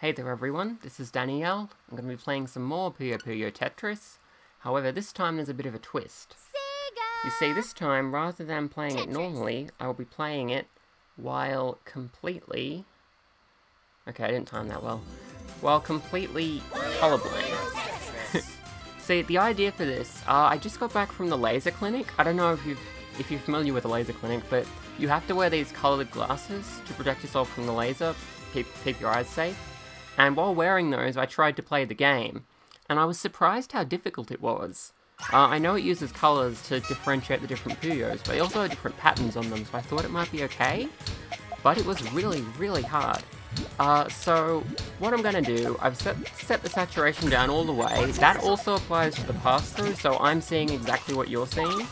Hey there everyone, this is Danielle. I'm going to be playing some more Puyo Puyo Tetris. However, this time there's a bit of a twist. Sega! You see, this time, rather than playing it normally, I will be playing it while completely... Okay, I didn't time that well. While completely colorblind. see, the idea for this, uh, I just got back from the laser clinic. I don't know if you've if you're familiar with the laser clinic, but you have to wear these colored glasses to protect yourself from the laser, keep, keep your eyes safe. And while wearing those, I tried to play the game, and I was surprised how difficult it was. Uh, I know it uses colors to differentiate the different Puyos, but they also have different patterns on them, so I thought it might be okay. But it was really, really hard. Uh, so, what I'm gonna do, I've set, set the saturation down all the way. That also applies to the pass-through, so I'm seeing exactly what you're seeing.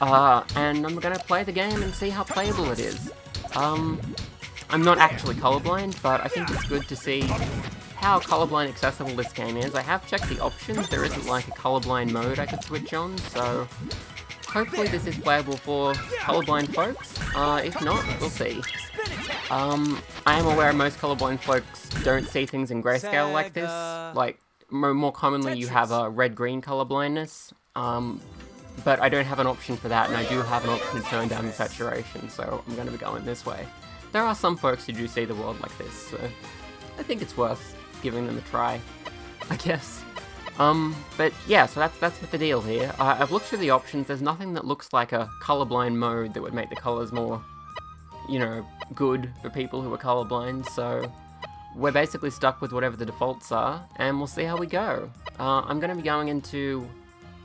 Uh, and I'm gonna play the game and see how playable it is. Um, I'm not actually colorblind, but I think it's good to see how colorblind accessible this game is. I have checked the options, there isn't like a colorblind mode I could switch on, so hopefully this is playable for colorblind folks. Uh, if not, we'll see. Um, I am aware most colorblind folks don't see things in grayscale like this. Like, more commonly you have a red-green color blindness. Um, but I don't have an option for that, and I do have an option to turn down the saturation, so I'm going to be going this way. There are some folks who do see the world like this, so I think it's worth giving them a try, I guess. Um, but yeah, so that's that's the deal here. Uh, I've looked through the options. There's nothing that looks like a colorblind mode that would make the colors more, you know, good for people who are colorblind. So we're basically stuck with whatever the defaults are, and we'll see how we go. Uh, I'm going to be going into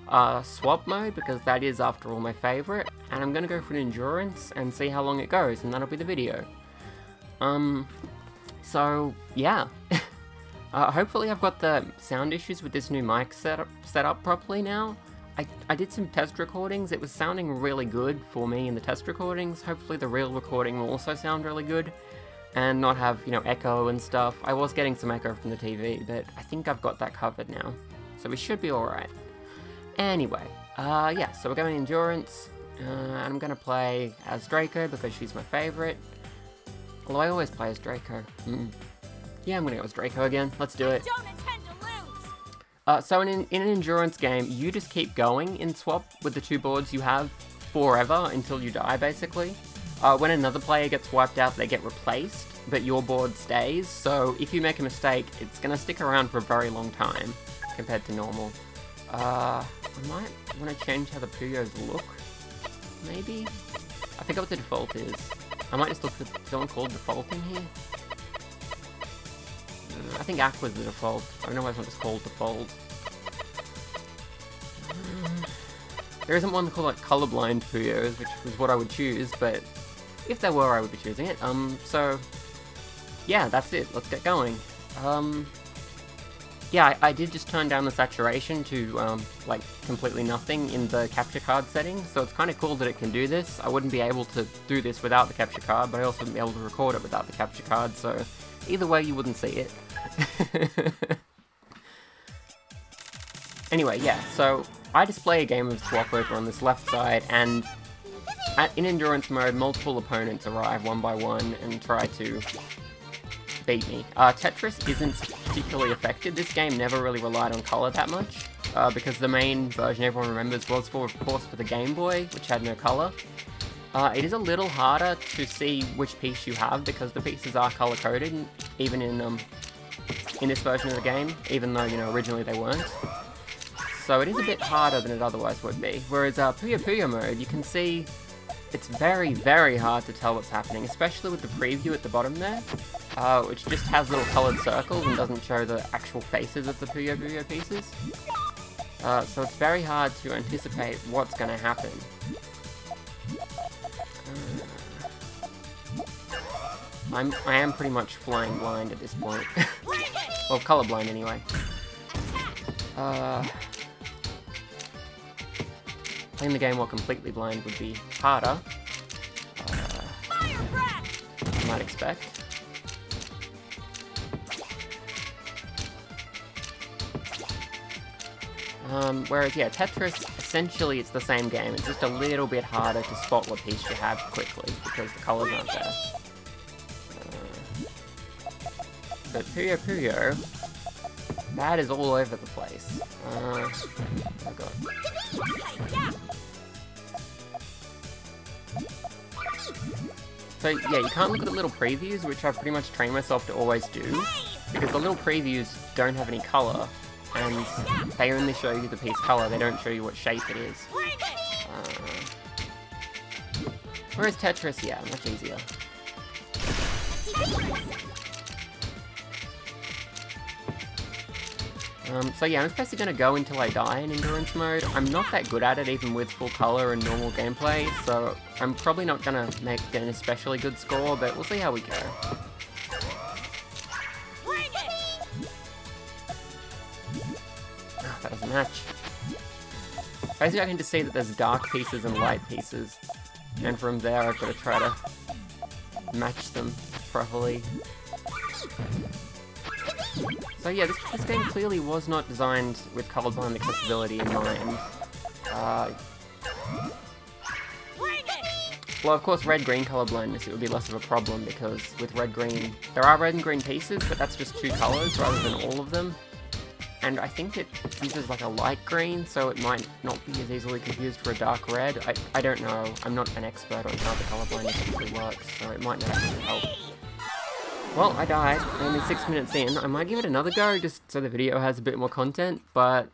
uh, swap mode because that is, after all, my favorite, and I'm going to go for an endurance and see how long it goes, and that'll be the video. Um, so yeah. uh, hopefully I've got the sound issues with this new mic set up, set up properly now. I, I did some test recordings, it was sounding really good for me in the test recordings. Hopefully the real recording will also sound really good and not have, you know, echo and stuff. I was getting some echo from the TV, but I think I've got that covered now. So we should be alright. Anyway, uh, yeah, so we're going endurance. Uh, I'm gonna play as Draco because she's my favorite. Although I always play as Draco. Mm. Yeah, I'm gonna go as Draco again. Let's do it. Don't intend to lose! Uh, so in, an- in an endurance game, you just keep going in swap with the two boards you have forever until you die, basically. Uh, when another player gets wiped out, they get replaced, but your board stays. So if you make a mistake, it's gonna stick around for a very long time compared to normal. Uh, I might want to change how the Puyos look. Maybe? I forget what the default is. I might just look for someone called default in here. Uh, I think Aqua's the default. I don't know why it's not just called default. Uh, There isn't one called like colorblind Puyos, which was what I would choose, but if there were, I would be choosing it. Um, so yeah, that's it. Let's get going. Um, yeah, I, I did just turn down the saturation to um, like completely nothing in the capture card settings, so it's kind of cool that it can do this. I wouldn't be able to do this without the capture card, but I also wouldn't be able to record it without the capture card, so either way you wouldn't see it. anyway, yeah, so I display a game of swap over on this left side, and at, in endurance mode, multiple opponents arrive one by one and try to beat me. Uh, Tetris isn't particularly affected. This game never really relied on color that much, uh, because the main version everyone remembers was, for, of course, for the Game Boy, which had no color. Uh, it is a little harder to see which piece you have because the pieces are color coded, even in um, in this version of the game, even though you know originally they weren't. So it is a bit harder than it otherwise would be. Whereas uh, Puyo Puyo mode, you can see it's very, very hard to tell what's happening, especially with the preview at the bottom there, uh, which just has little coloured circles and doesn't show the actual faces of the Puyo Puyo pieces. Uh, so it's very hard to anticipate what's going to happen. Uh, I'm, I am pretty much flying blind at this point. well, colorblind anyway. Uh, playing the game while completely blind would be harder. Uh, might expect. Um, whereas, yeah, Tetris, essentially it's the same game. It's just a little bit harder to spot what piece you have quickly because the colors aren't there. Uh, But Puyo Puyo, that is all over the place. Uh, oh god. So yeah, you can't look at the little previews, which I've pretty much trained myself to always do, because the little previews don't have any colour, and they only show you the piece colour, they don't show you what shape it is. Uh, whereas Tetris, yeah, much easier. Um, so yeah, I'm basically going to go until I die in endurance mode. I'm not that good at it even with full color and normal gameplay, so I'm probably not going to make an especially good score, but we'll see how we go. Oh, that doesn't match. Basically I can just see that there's dark pieces and light pieces, and from there I've got to try to match them properly. So yeah, this, this game clearly was not designed with colorblind accessibility in mind. Uh, well, of course, red-green colorblindness, it would be less of a problem because with red-green, there are red and green pieces, but that's just two colors rather than all of them. And I think it uses like a light green, so it might not be as easily confused for a dark red. I, I don't know. I'm not an expert on how the colorblindness actually works, so it might not actually help. Well, I died, only six minutes in. I might give it another go, just so the video has a bit more content, but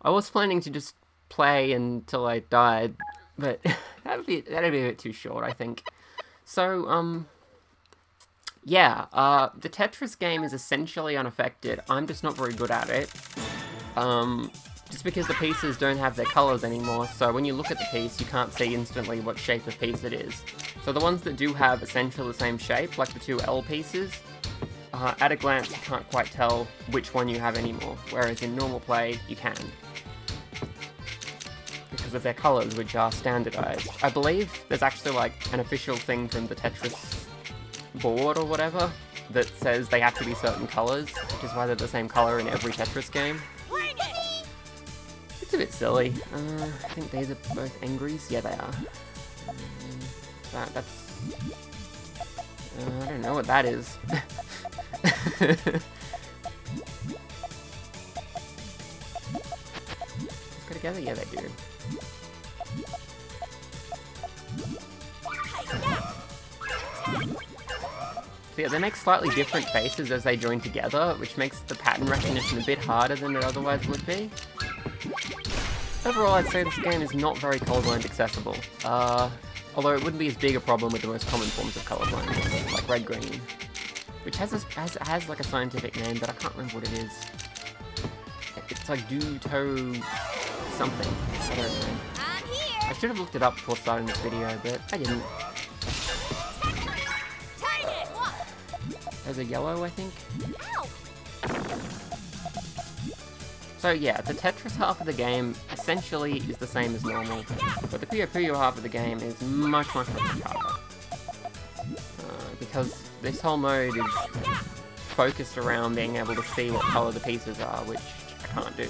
I was planning to just play until I died, but that'd be, that'd be a bit too short, I think. So, um, yeah, uh, the Tetris game is essentially unaffected. I'm just not very good at it. Um, just because the pieces don't have their colors anymore, so when you look at the piece, you can't see instantly what shape of piece it is. So the ones that do have essentially the same shape, like the two L pieces, uh, at a glance you can't quite tell which one you have anymore, whereas in normal play, you can. Because of their colors, which are standardized. I believe there's actually like an official thing from the Tetris board or whatever that says they have to be certain colors, which is why they're the same color in every Tetris game. It's a bit silly. Uh, I think these are both angries. Yeah, they are. Um, that, that's... Uh, I don't know what that is. go together? Yeah, they do. So yeah, they make slightly different faces as they join together, which makes the pattern recognition a bit harder than it otherwise would be. Overall, I'd say this game is not very colorblind accessible. Uh, although it wouldn't be as big a problem with the most common forms of colorblindness, like red-green, which has, a, has has like a scientific name, but I can't remember what it is. It's like Duto something. I don't know. I should have looked it up before starting this video, but I didn't. There's a yellow, I think. So yeah, the Tetris half of the game essentially is the same as normal, but the Puyo Puyo half of the game is much, much, much harder. Uh, because this whole mode is focused around being able to see what colour the pieces are, which I can't do.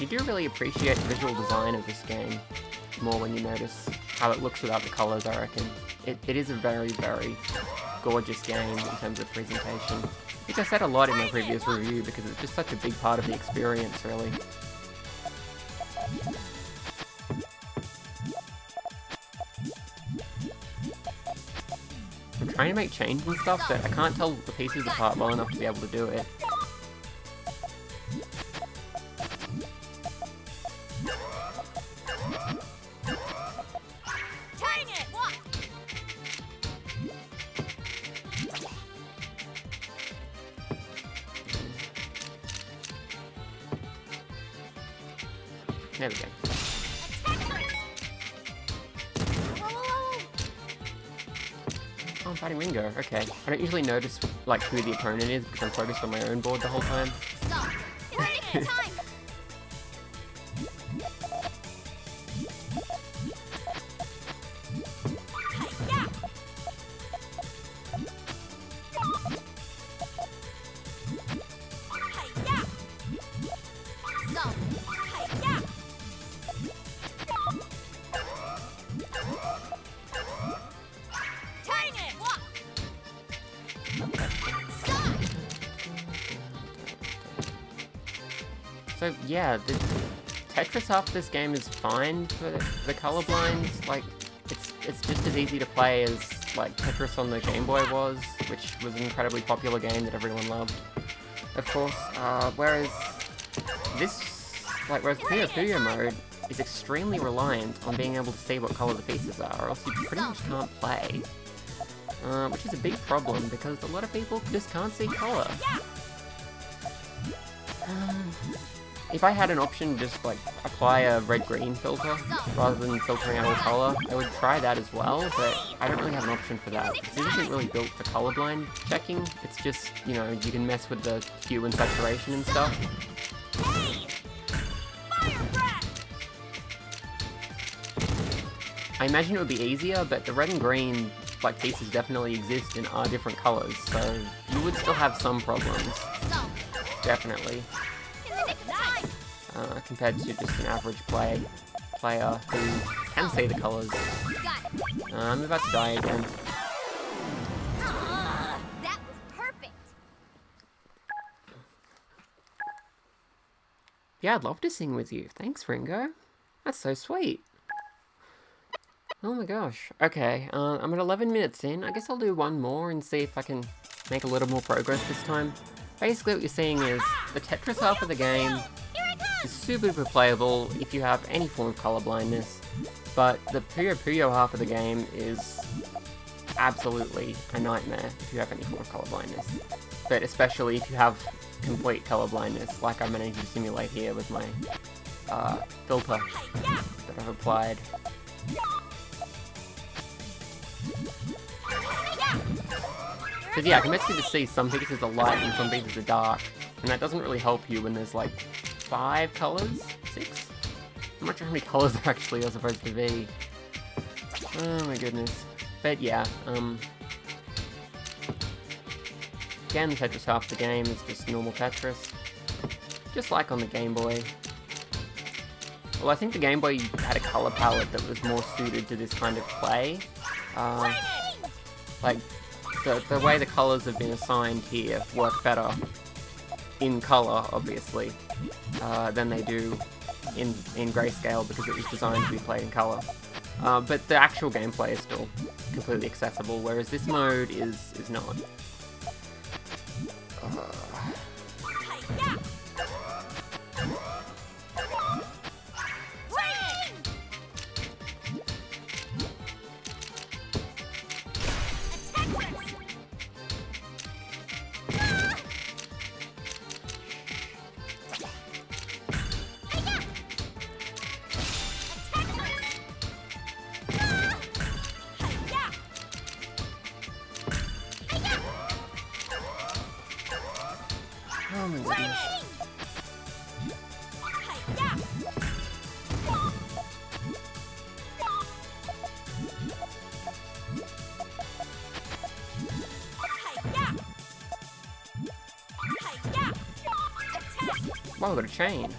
You do really appreciate the visual design of this game more when you notice how it looks without the colours, I reckon. It, it is a very, very gorgeous game in terms of presentation. Which I said a lot in my previous review because it's just such a big part of the experience, really. I'm trying to make change and stuff, but I can't tell the pieces apart well enough to be able to do it. I don't usually notice like who the opponent is because I'm focused on my own board the whole time. Yeah, the Tetris half this game is fine for the, colorblind. Like, it's it's just as easy to play as like Tetris on the Game Boy was, which was an incredibly popular game that everyone loved, of course. Uh, whereas this, like, whereas Puyo Puyo mode is extremely reliant on being able to see what color the pieces are, or else you pretty much can't play. Uh, which is a big problem because a lot of people just can't see color. If I had an option to just like apply a red-green filter rather than filtering out all color, I would try that as well, but I don't really have an option for that. This isn't really built for colorblind checking, it's just, you know, you can mess with the hue and saturation and stuff. I imagine it would be easier, but the red and green like pieces definitely exist and are different colors, so you would still have some problems, definitely. Uh, compared to just an average play player who can see the colors. Uh, I'm about to die again. Ah. Yeah, I'd love to sing with you. Thanks, Ringo. That's so sweet. Oh my gosh. Okay, uh, I'm at 11 minutes in. I guess I'll do one more and see if I can make a little more progress this time. Basically, what you're seeing is the Tetris half of the game. Is super playable if you have any form of color blindness, but the Puyo Puyo half of the game is absolutely a nightmare if you have any form of color blindness. But especially if you have complete color blindness, like I'm managing to simulate here with my uh, filter that I've applied. Because yeah, I can basically just see some pieces are light and some pieces are dark, and that doesn't really help you when there's like five colors, six. I'm not sure how many colors there actually are supposed to be. Oh my goodness. But yeah, um, again, Tetris half the game is just normal Tetris, just like on the Game Boy. Well, I think the Game Boy had a color palette that was more suited to this kind of play. Uh, like the, the way the colors have been assigned here work better in color, obviously, uh, than they do in in grayscale because it was designed to be played in color. Uh, but the actual gameplay is still completely accessible, whereas this mode is is not. Wow, a chain.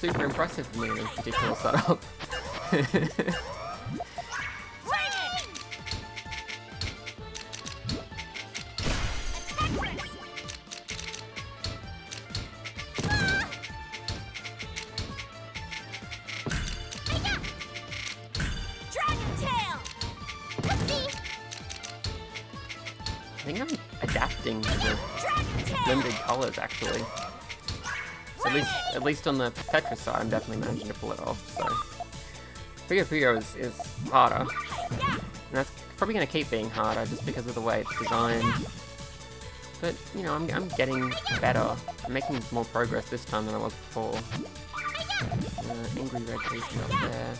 Super impressive for me in this particular setup. Dragon tail. Whoopsie. I think I'm adapting to the Dragon tail. limited colors actually. At least, at least on the Tetris side, I'm definitely managing to pull it off. So, Puyo Puyo is, is harder, and that's probably going to keep being harder just because of the way it's designed. But you know, I'm, I'm getting better. I'm making more progress this time than I was before. Uh, angry red piece up there.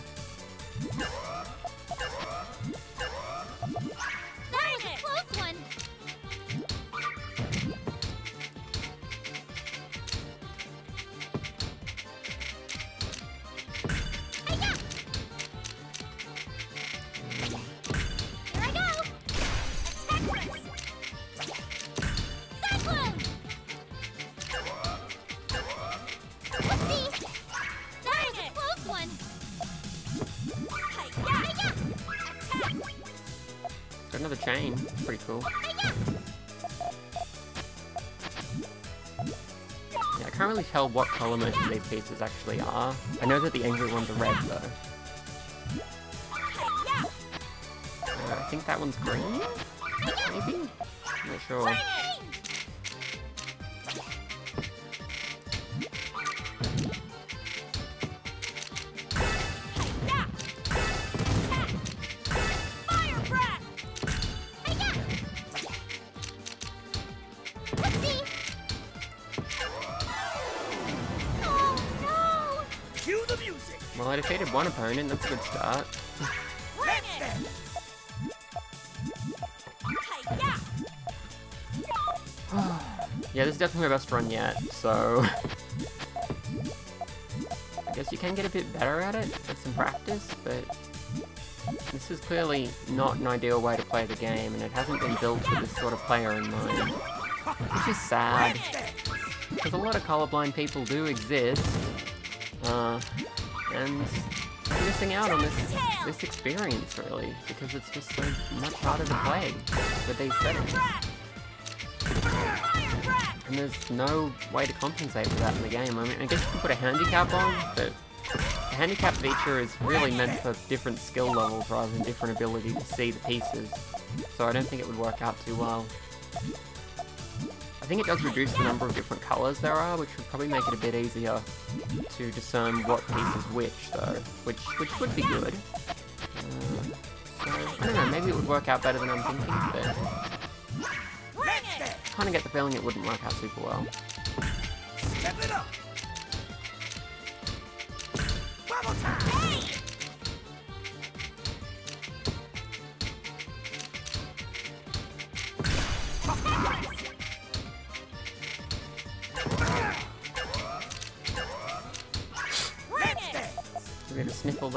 Can't really tell what color most of these pieces actually are. I know that the angry ones are red though. Uh, I think that one's green? Maybe? I'm not sure. One opponent, that's a good start. Bring it! Hi-ya! Yeah, this is definitely my best run yet, so... I guess you can get a bit better at it with some practice, but... This is clearly not an ideal way to play the game, and it hasn't been built for this sort of player in mind. Which is sad, because a lot of colorblind people do exist, uh, and missing out on this, this experience, really, because it's just so much harder to play with these settings. Fire breath! And there's no way to compensate for that in the game. I mean, I guess you can put a handicap on, but the handicap feature is really meant for different skill levels rather than different ability to see the pieces. So I don't think it would work out too well. I think it does reduce the number of different colours there are, which would probably make it a bit easier to discern what piece is which, though, which which would be good. Uh, so, I don't know, maybe it would work out better than I'm thinking, but Bring kind of get the feeling it wouldn't work out super well. Step it up. Bubble time.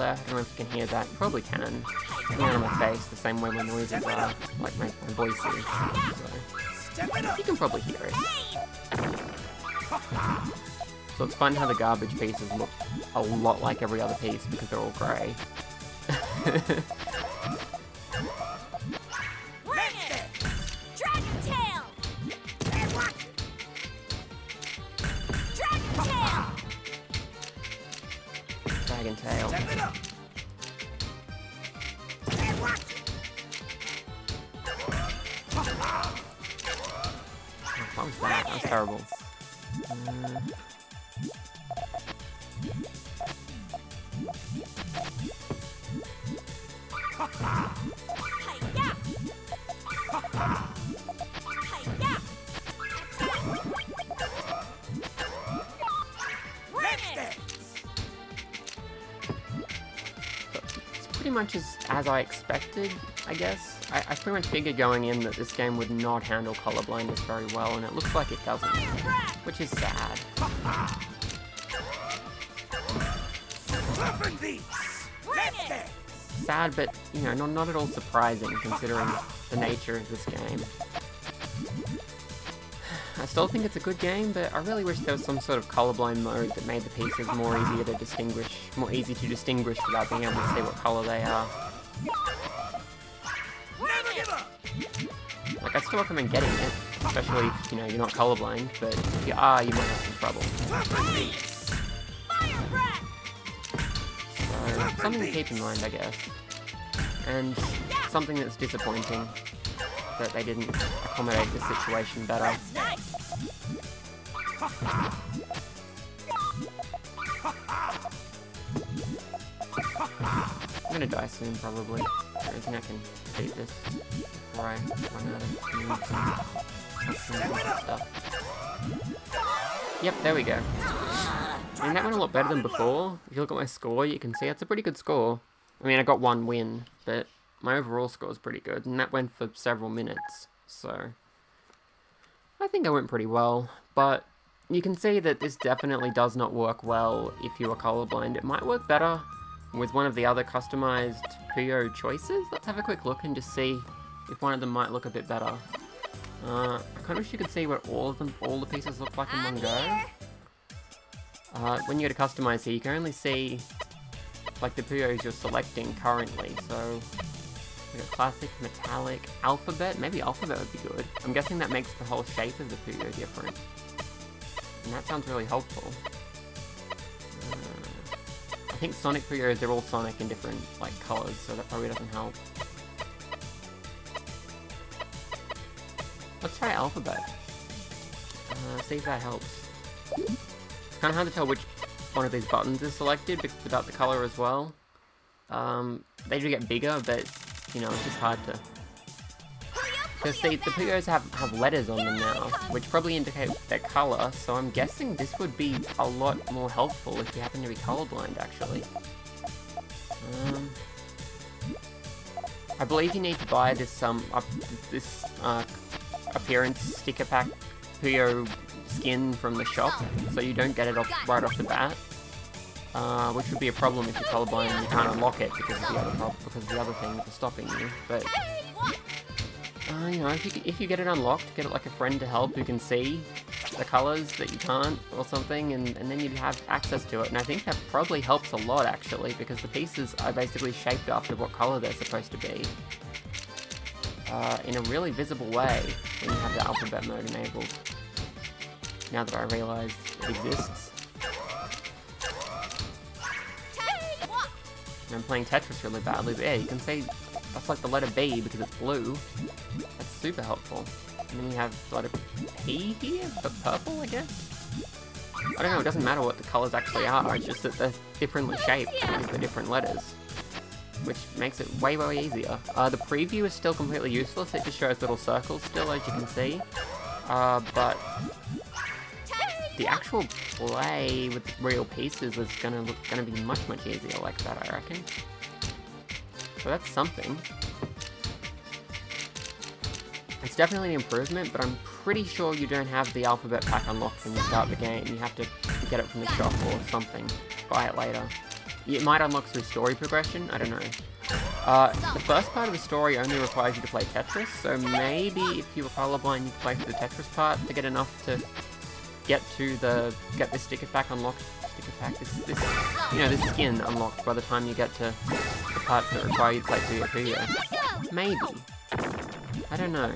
There. I don't know if you can hear that. You probably can. Out of my face the same way my noises are, like my, my voice is. So you can probably hear it. So it's fun how the garbage pieces look a lot like every other piece because they're all grey. I expected, I guess. I, I pretty much figured going in that this game would not handle color blindness very well, and it looks like it doesn't, which is sad. Sad, but you know, not, not at all surprising considering the nature of this game. I still think it's a good game, but I really wish there was some sort of colorblind mode that made the pieces more easier to distinguish, more easy to distinguish without being able to see what color they are. Never give up. Like, I still recommend getting it, especially if, you know, you're not colorblind, but if you are, you might have some trouble. Toughen these. Fire breath! So, something to keep in mind, I guess. And something that's disappointing, that they didn't accommodate the situation better. Gonna die soon, probably. I think I can beat this before I run out of and and stuff. Yep, there we go. I mean, that went a lot better than before. If you look at my score, you can see it's a pretty good score. I mean, I got one win, but my overall score is pretty good, and that went for several minutes, so... I think I went pretty well, but you can see that this definitely does not work well if you are colorblind. It might work better with one of the other customized Puyo choices. Let's have a quick look and just see if one of them might look a bit better. Uh, I kind of wish you could see what all of them, all the pieces look like in one go. Uh, when you go to customize here, you can only see like the Puyos you're selecting currently. So we got classic, metallic, alphabet. Maybe alphabet would be good. I'm guessing that makes the whole shape of the Puyo different. and that sounds really helpful. Uh, think Sonic Puyo's, they're all Sonic in different, like, colors, so that probably doesn't help. Let's try Alphabet. Uh, see if that helps. It's kind of hard to tell which one of these buttons is selected without the color as well. Um, they do get bigger, but, you know, it's just hard to... Because see, the Puyos have, have letters on them now, which probably indicate their color, so I'm guessing this would be a lot more helpful if you happen to be colorblind, actually. Um, I believe you need to buy this, um, this, uh, appearance sticker pack Puyo skin from the shop, so you don't get it off right off the bat. Uh, which would be a problem if you're colorblind and you can't unlock it because of the other because the other things are stopping you. But uh, you know, if you if you get it unlocked, get it like a friend to help who can see the colors that you can't or something, and, and then you'd have access to it. And I think that probably helps a lot actually because the pieces are basically shaped after what color they're supposed to be. Uh, in a really visible way when you have the alphabet mode enabled. Now that I realise it exists. I'm playing Tetris really badly, but yeah, you can see that's like the letter B because it's blue. That's super helpful. And then you have the letter P here, but purple, I guess? I don't know, it doesn't matter what the colours actually are, it's just that they're differently shaped because different letters. Which makes it way, way easier. Uh, the preview is still completely useless, it just shows little circles still, as you can see. Uh, but the actual play with real pieces is gonna look gonna be much much easier like that I reckon. So that's something. It's definitely an improvement, but I'm pretty sure you don't have the alphabet pack unlocked when you start the game. You have to get it from the shop or something. Buy it later. It might unlock through story progression, I don't know. Uh, the first part of the story only requires you to play Tetris, so maybe if you were colorblind you could play through the Tetris part to get enough to get to the get this sticker pack unlocked. This, this you know, this skin unlocked by the time you get to the parts that require you to play Puyo Puyo. Maybe. I don't know.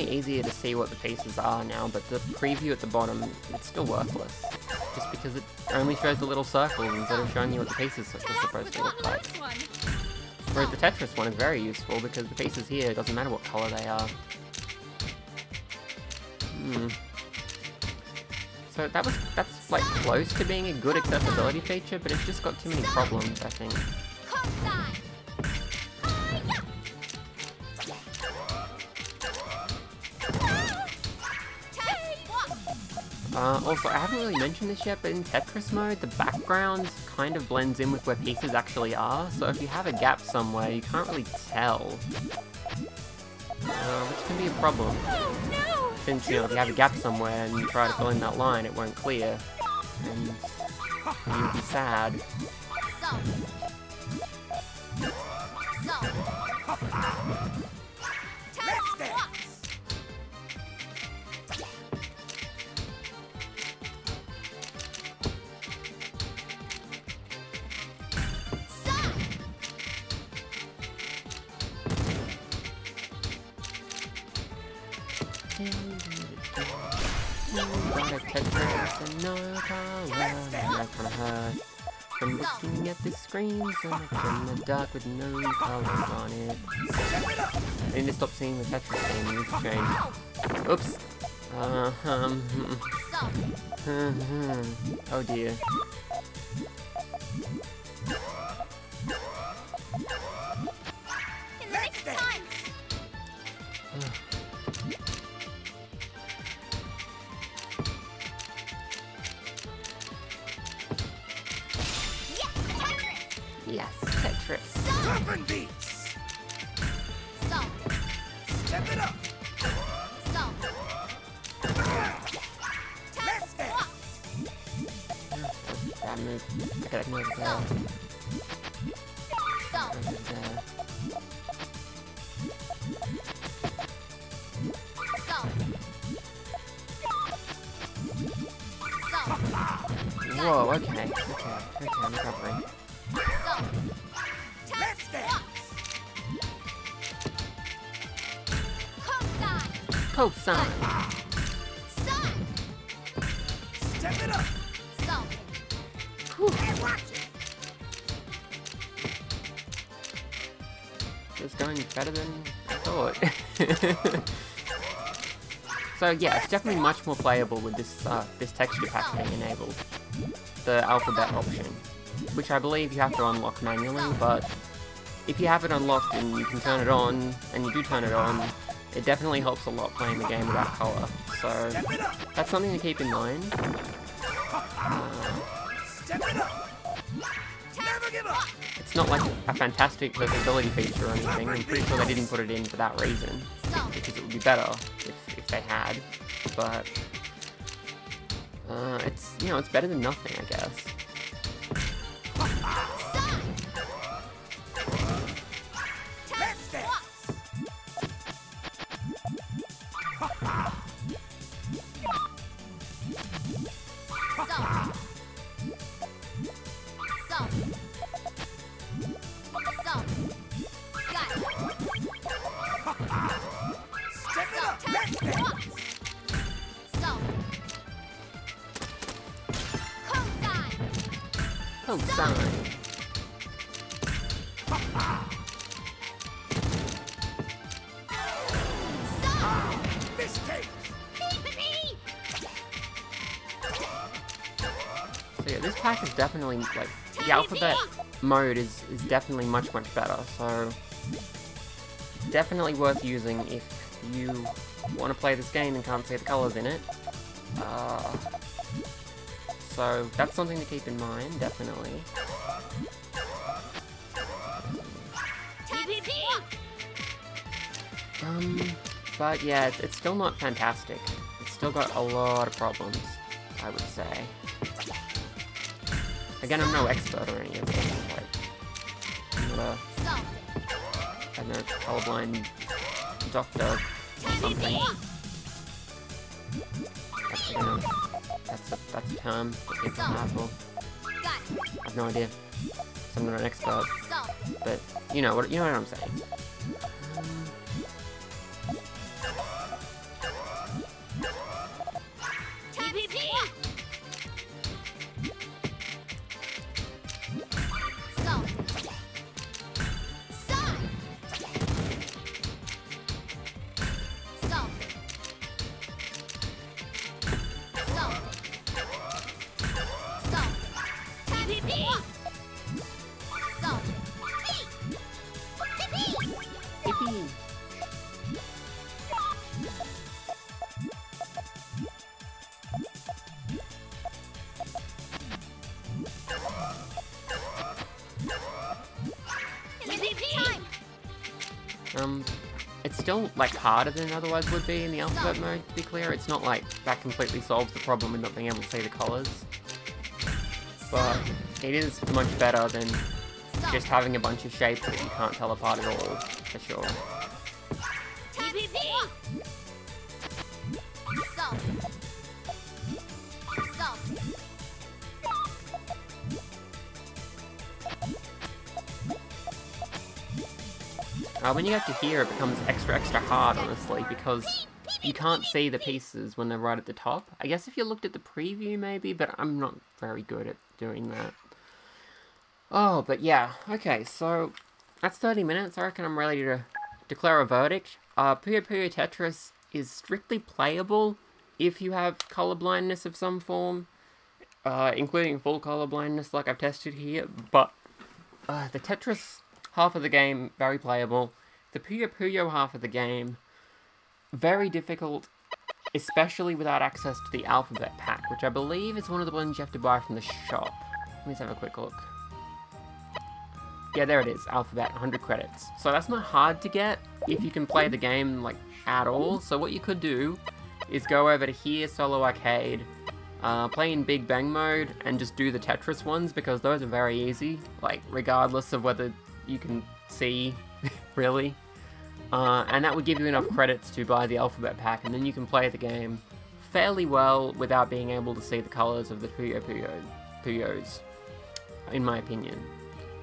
Definitely easier to see what the pieces are now, but the preview at the bottom, it's still worthless. Just because it only shows the little circles instead of showing you what the pieces are supposed to look like. Whereas the Tetris one is very useful because the pieces here, it doesn't matter what color they are. Hmm. So that was that's like close to being a good accessibility feature, but it's just got too many problems, I think. Uh, also, I haven't really mentioned this yet, but in Tetris mode, the background kind of blends in with where pieces actually are, so if you have a gap somewhere, you can't really tell. Uh, which can be a problem. Since, you know, if you have a gap somewhere and you try to fill in that line, it won't clear. And you'll be sad. In the dark with no colors on it. I need to stop seeing the Tetris game, I need to change. Oops. Uh, um, oh dear. seven beats. Salt. Step it up. Salt. Let's go. It's going better than I thought. so yeah, it's definitely much more playable with this uh, this texture pack being enabled. The alphabet option, which I believe you have to unlock manually, but if you have it unlocked and you can turn it on, and you do turn it on, it definitely helps a lot playing the game without color. So that's something to keep in mind. It's not like a fantastic versatility feature or anything. I'm pretty sure they didn't put it in for that reason. Because it would be better if, if they had, but uh, it's you know it's better than nothing, I guess. Cosine. Cosine. Salt. Fish cake. Peepity. So yeah, this pack is definitely like the alphabet mode is is definitely much much better. So definitely worth using if you want to play this game and can't see the colors in it. Uh, so that's something to keep in mind, definitely. Um, but yeah, it's, still not fantastic. It's still got a lot of problems, I would say. Again, I'm no expert or any of this. Like, I'm not a, Salt. Don't know, colorblind doctor or something. Got it. I have no idea. I'm not an expert, but you know what you know what I'm saying. Like, harder than otherwise would be in the alphabet mode, to be clear. It's not like that completely solves the problem with not being able to see the colours. But it is much better than just having a bunch of shapes that you can't tell apart at all, for sure. Uh, when you get to here, it becomes extra, extra hard, honestly, because you can't see the pieces when they're right at the top. I guess if you looked at the preview, maybe, but I'm not very good at doing that. Oh, but yeah, okay, so that's 30 minutes. I reckon I'm ready to declare a verdict. Uh, Puyo Puyo Tetris is strictly playable if you have color blindness of some form, uh, including full color blindness like I've tested here, but uh, the Tetris half of the game, very playable. The Puyo Puyo half of the game, very difficult, especially without access to the alphabet pack, which I believe is one of the ones you have to buy from the shop. Let me just have a quick look. Yeah, there it is, alphabet, 100 credits. So that's not hard to get if you can play the game, like, at all. So what you could do is go over to here, Solo Arcade, uh, play in Big Bang mode and just do the Tetris ones because those are very easy, like regardless of whether you can see, really. Uh, and that would give you enough credits to buy the alphabet pack and then you can play the game fairly well without being able to see the colours of the Puyo Puyo Puyos, in my opinion.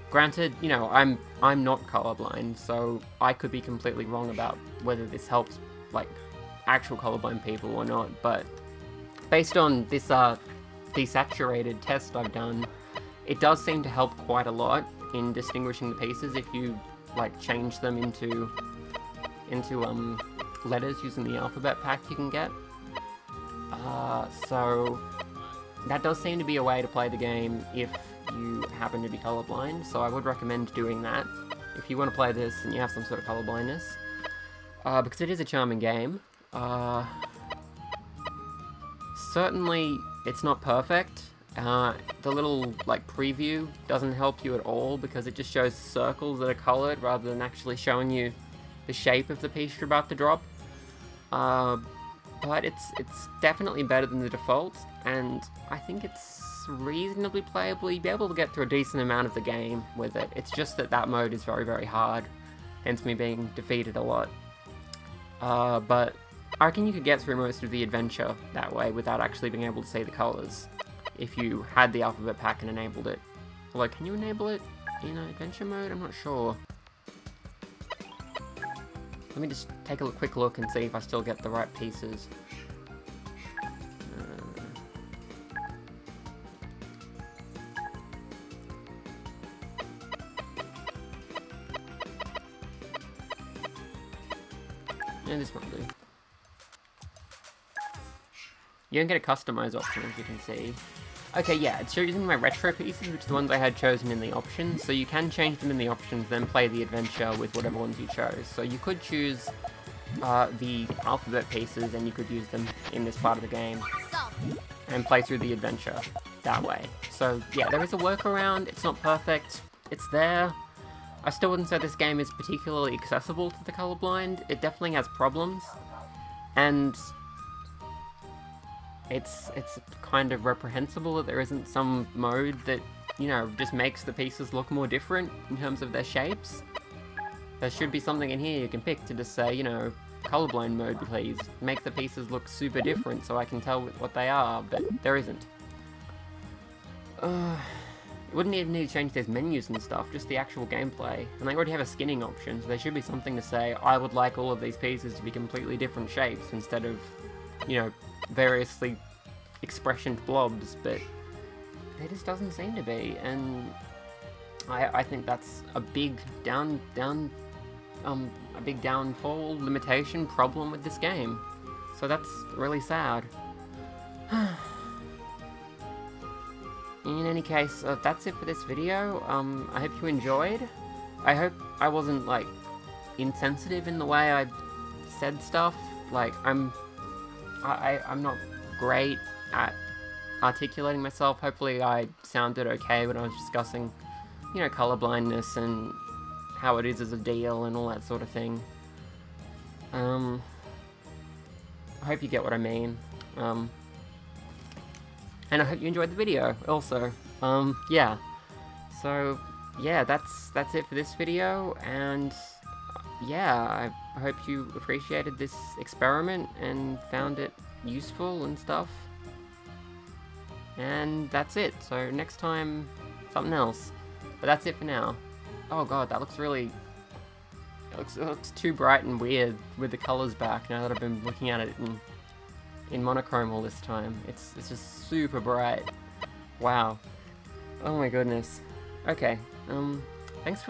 Granted, you know, I'm I'm not colorblind, so I could be completely wrong about whether this helps, like, actual colorblind people or not, but based on this uh, desaturated test I've done, it does seem to help quite a lot in distinguishing the pieces if you, like, change them into, into, um, letters using the alphabet pack you can get. Uh, so, that does seem to be a way to play the game if you happen to be colorblind, so I would recommend doing that if you want to play this and you have some sort of colorblindness. Uh, because it is a charming game. Uh, certainly, it's not perfect. Uh, the little, like, preview doesn't help you at all because it just shows circles that are colored rather than actually showing you the shape of the piece you're about to drop. Uh, but it's it's definitely better than the default, and I think it's reasonably playable. You'll be able to get through a decent amount of the game with it. It's just that that mode is very, very hard, hence me being defeated a lot. Uh, but I reckon you could get through most of the adventure that way without actually being able to see the colours, if you had the alphabet pack and enabled it. Although, can you enable it in adventure mode? I'm not sure. Let me just take a quick look and see if I still get the right pieces. Uh, Yeah, this might do. You don't get a customize option, as you can see. Okay, yeah, it's using my retro pieces, which are the ones I had chosen in the options, so you can change them in the options, then play the adventure with whatever ones you chose. So you could choose uh, the alphabet pieces, and you could use them in this part of the game, and play through the adventure that way. So yeah, there is a workaround, it's not perfect, it's there. I still wouldn't say this game is particularly accessible to the colorblind, it definitely has problems, and it's it's kind of reprehensible that there isn't some mode that, you know, just makes the pieces look more different in terms of their shapes. There should be something in here you can pick to just say, you know, colorblind mode please. Make the pieces look super different so I can tell what they are, but there isn't. Uh, you wouldn't even need to change those menus and stuff, just the actual gameplay. And they already have a skinning option, so there should be something to say, I would like all of these pieces to be completely different shapes instead of, you know, variously expressioned blobs, but there just doesn't seem to be, and I, I think that's a big down, down, um, a big downfall, limitation, problem with this game. So that's really sad. In any case, uh, that's it for this video. Um, I hope you enjoyed. I hope I wasn't, like, insensitive in the way I said stuff. Like, I'm... I, I, I'm not great at articulating myself. Hopefully I sounded okay when I was discussing, you know, colorblindness and how it is as a deal and all that sort of thing. Um, I hope you get what I mean. Um, and I hope you enjoyed the video also. Um, yeah. So, yeah, that's that's it for this video, and yeah, I hope you appreciated this experiment and found it useful and stuff. And that's it. So next time, something else. But that's it for now. Oh god, that looks really... It looks, it looks too bright and weird with the colours back now that I've been looking at it in, in monochrome all this time. It's, it's just super bright. Wow. Oh my goodness. Okay, um, thanks for